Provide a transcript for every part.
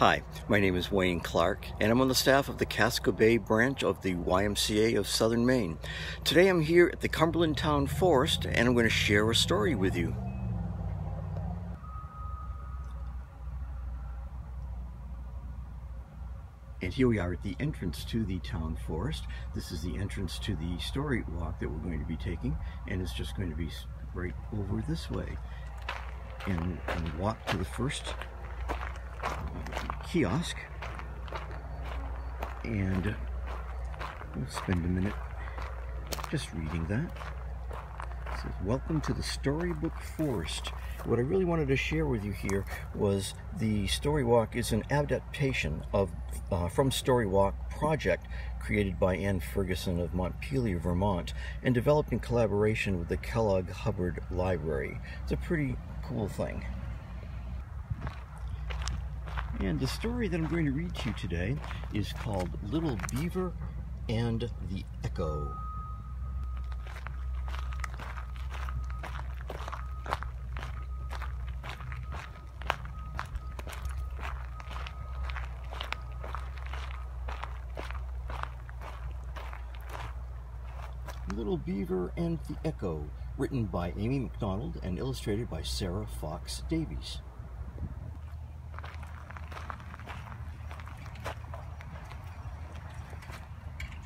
Hi, my name is Wayne Clark, and I'm on the staff of the Casco Bay branch of the YMCA of Southern Maine. Today I'm here at the Cumberland Town Forest, and I'm going to share a story with you. And here we are at the entrance to the town forest. This is the entrance to the story walk that we're going to be taking, and it's just going to be right over this way. And, and walk to the first kiosk and we'll spend a minute just reading that. It says, Welcome to the Storybook Forest. What I really wanted to share with you here was the Storywalk is an adaptation of uh, from Storywalk project created by Anne Ferguson of Montpelier, Vermont, and developed in collaboration with the Kellogg Hubbard Library. It's a pretty cool thing. And the story that I'm going to read to you today is called Little Beaver and the Echo. Little Beaver and the Echo, written by Amy MacDonald and illustrated by Sarah Fox Davies.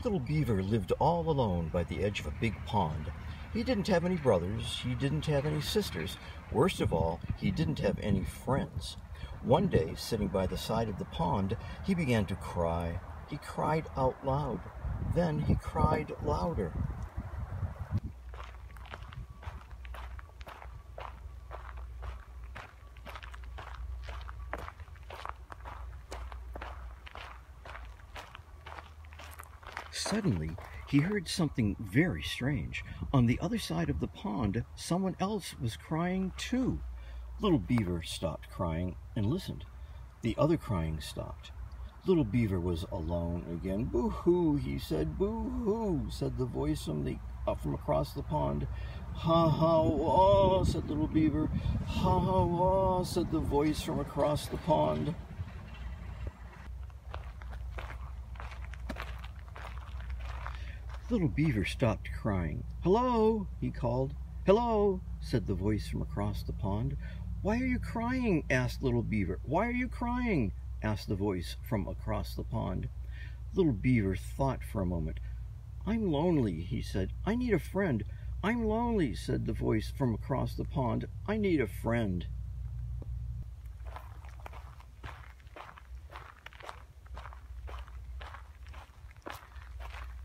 Little Beaver lived all alone by the edge of a big pond. He didn't have any brothers, he didn't have any sisters. Worst of all, he didn't have any friends. One day, sitting by the side of the pond, he began to cry. He cried out loud. Then he cried louder. Suddenly, he heard something very strange. On the other side of the pond, someone else was crying too. Little Beaver stopped crying and listened. The other crying stopped. Little Beaver was alone again. Boo-hoo, he said. Boo-hoo, said the voice from the uh, from across the pond. Ha ha wah, said Little Beaver. Ha ha wah, said the voice from across the pond. Little Beaver stopped crying. Hello, he called. Hello, said the voice from across the pond. Why are you crying? asked Little Beaver. Why are you crying? asked the voice from across the pond. Little Beaver thought for a moment. I'm lonely, he said. I need a friend. I'm lonely, said the voice from across the pond. I need a friend.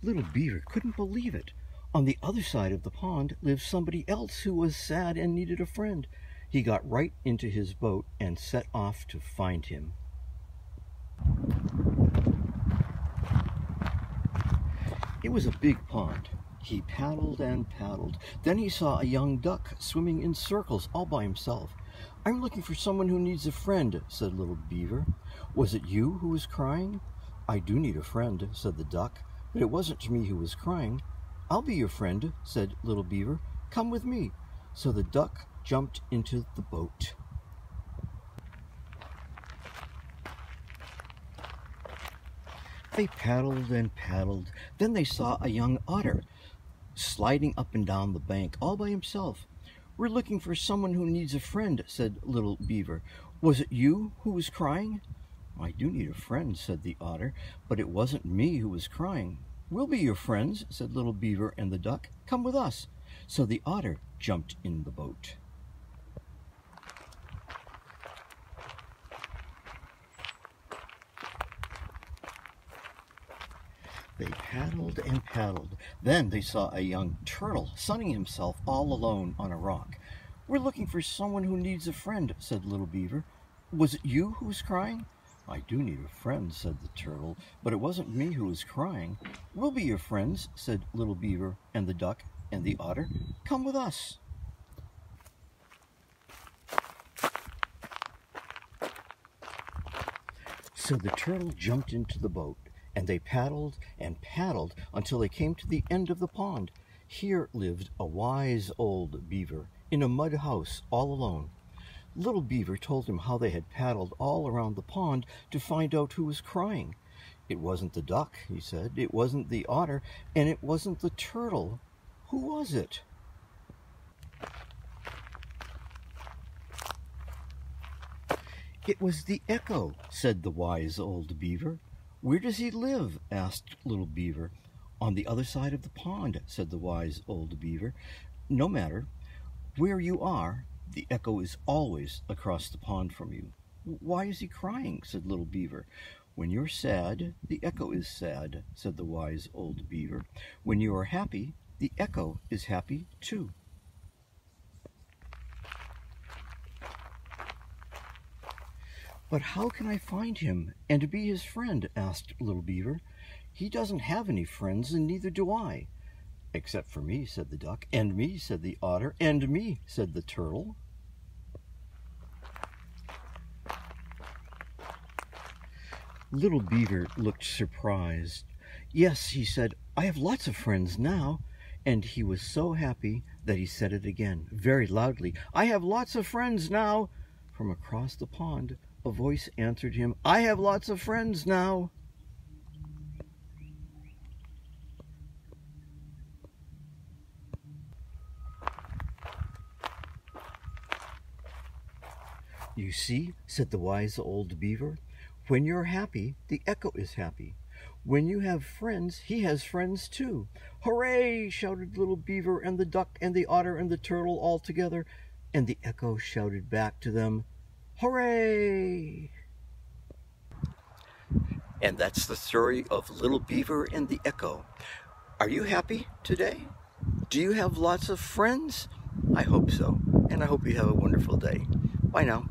Little Beaver couldn't believe it. On the other side of the pond lived somebody else who was sad and needed a friend. He got right into his boat and set off to find him. It was a big pond. He paddled and paddled. Then he saw a young duck swimming in circles all by himself. I'm looking for someone who needs a friend, said little Beaver. Was it you who was crying? I do need a friend, said the duck. But it wasn't to me who was crying. I'll be your friend, said Little Beaver. Come with me. So the duck jumped into the boat. They paddled and paddled. Then they saw a young otter sliding up and down the bank all by himself. We're looking for someone who needs a friend, said Little Beaver. Was it you who was crying? I do need a friend, said the otter, but it wasn't me who was crying. We'll be your friends, said Little Beaver and the duck. Come with us. So the otter jumped in the boat. They paddled and paddled. Then they saw a young turtle sunning himself all alone on a rock. We're looking for someone who needs a friend, said Little Beaver. Was it you who was crying? I do need a friend, said the turtle, but it wasn't me who was crying. We'll be your friends, said Little Beaver and the duck and the otter. Come with us. So the turtle jumped into the boat, and they paddled and paddled until they came to the end of the pond. Here lived a wise old beaver in a mud house all alone. Little Beaver told him how they had paddled all around the pond to find out who was crying. It wasn't the duck, he said. It wasn't the otter, and it wasn't the turtle. Who was it? It was the echo, said the wise old beaver. Where does he live? asked little beaver. On the other side of the pond, said the wise old beaver. No matter. Where you are, the echo is always across the pond from you. Why is he crying? said little beaver. When you're sad, the echo is sad, said the wise old beaver. When you are happy, the echo is happy too. But how can I find him and be his friend? asked Little Beaver. He doesn't have any friends, and neither do I. Except for me, said the duck, and me, said the otter, and me, said the turtle. Little Beaver looked surprised. Yes, he said, I have lots of friends now. And he was so happy that he said it again, very loudly. I have lots of friends now. From across the pond, a voice answered him, I have lots of friends now. You see, said the wise old beaver, when you're happy, the echo is happy. When you have friends, he has friends too. Hooray! shouted little beaver and the duck and the otter and the turtle all together, and the echo shouted back to them, Hooray! And that's the story of Little Beaver and the Echo. Are you happy today? Do you have lots of friends? I hope so, and I hope you have a wonderful day. Bye now.